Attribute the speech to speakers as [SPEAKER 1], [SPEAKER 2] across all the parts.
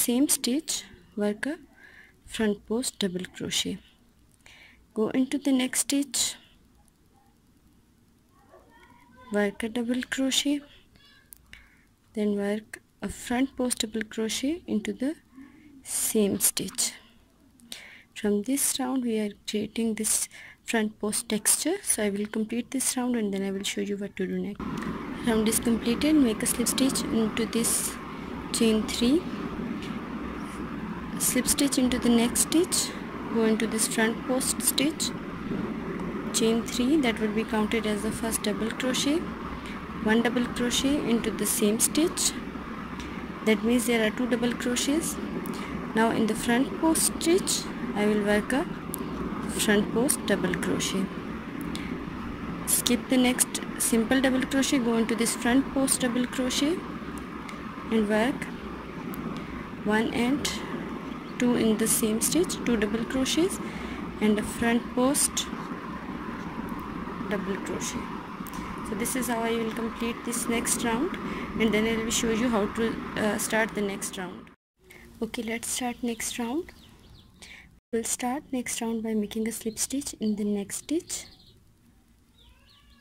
[SPEAKER 1] same stitch work a front post double crochet. Go into the next stitch. Work a double crochet. Then work a front post double crochet into the same stitch. From this round we are creating this front post texture. So I will complete this round and then I will show you what to do next. Round is completed. Make a slip stitch into this chain 3 slip stitch into the next stitch go into this front post stitch chain 3 that will be counted as the first double crochet one double crochet into the same stitch. That means there are two double crochets. Now in the front post stitch I will work a front post double crochet. Skip the next simple double crochet go into this front post double crochet and work one and two in the same stitch two double crochets and a front post double crochet. So this is how I will complete this next round and then I will show you how to uh, start the next round. Okay let's start next round. We'll start next round by making a slip stitch in the next stitch.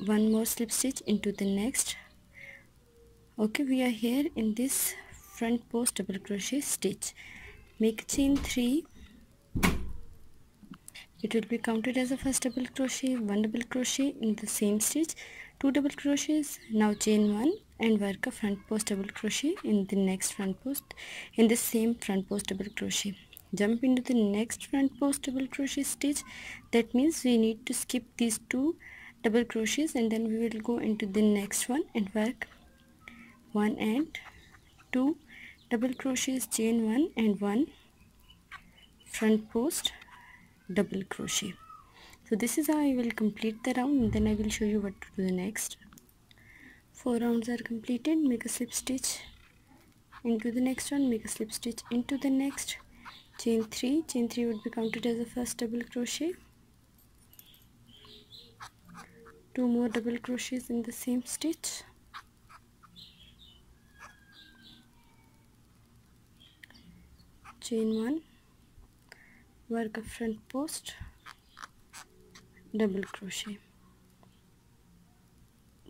[SPEAKER 1] One more slip stitch into the next. Okay we are here in this front post double crochet stitch make chain 3 it will be counted as a first double crochet one double crochet in the same stitch two double crochets now chain one and work a front post double crochet in the next front post in the same front post double crochet. Jump into the next front post double crochet stitch. That means we need to skip these two double crochets and then we will go into the next one and work one and two double crochets chain one and one front post double crochet. So this is how I will complete the round. Then I will show you what to do the next. Four rounds are completed. Make a slip stitch into the next one. Make a slip stitch into the next. Chain 3 chain 3 would be counted as the first double crochet. Two more double crochets in the same stitch chain 1 work a front post. Double crochet.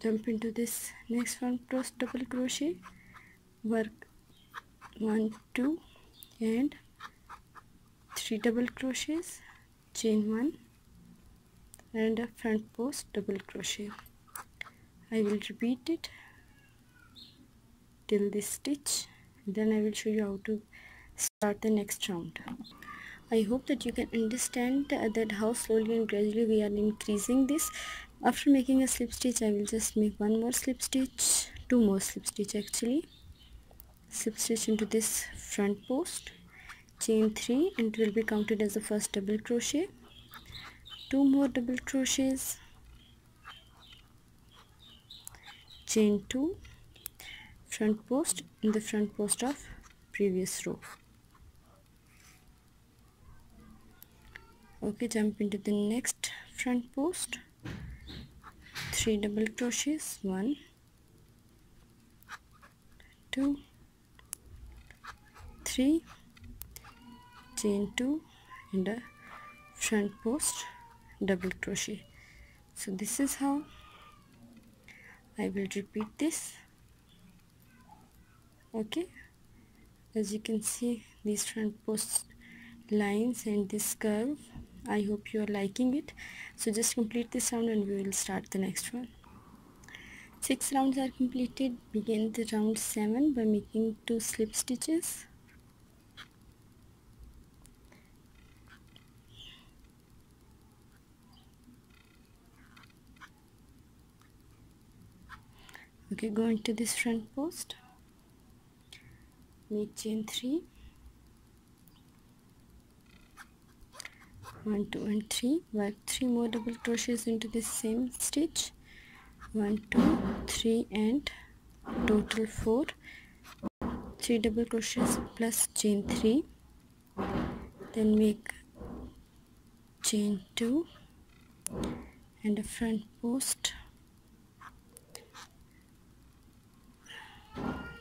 [SPEAKER 1] Jump into this next front post double crochet. Work one two and three double crochets. Chain one. And a front post double crochet. I will repeat it till this stitch. Then I will show you how to start the next round. I hope that you can understand uh, that how slowly and gradually we are increasing this. After making a slip stitch I will just make one more slip stitch two more slip stitch actually. Slip stitch into this front post chain 3 and it will be counted as the first double crochet. Two more double crochets chain 2 front post in the front post of previous row okay jump into the next front post. Three double crochets one two three chain two and a front post double crochet. So this is how I will repeat this. Okay as you can see these front post lines and this curve I hope you are liking it. So just complete this round and we will start the next one six rounds are completed. Begin the round seven by making two slip stitches. Okay go into this front post. Make chain 3 1 2 and 3 work 3 more double crochets into the same stitch. 1 2 3 and total 4 3 double crochets plus chain 3 then make chain 2 and a front post.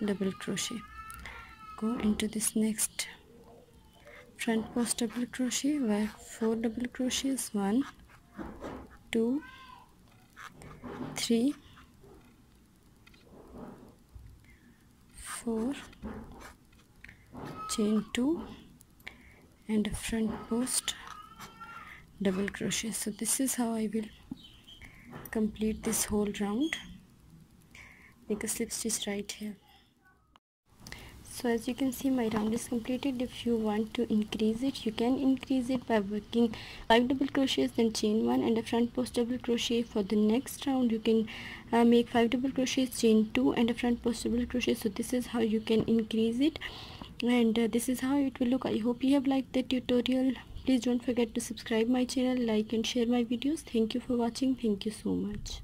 [SPEAKER 1] Double crochet. Go into this next front post double crochet where 4 double crochets 1 2 3 4 chain 2 and front post double crochet. So this is how I will complete this whole round. Make a slip stitch right here so as you can see my round is completed. If you want to increase it you can increase it by working 5 double crochets then chain 1 and a front post double crochet. For the next round you can uh, make 5 double crochets chain 2 and a front post double crochet. So this is how you can increase it. And uh, this is how it will look. I hope you have liked the tutorial. Please don't forget to subscribe my channel like and share my videos. Thank you for watching. Thank you so much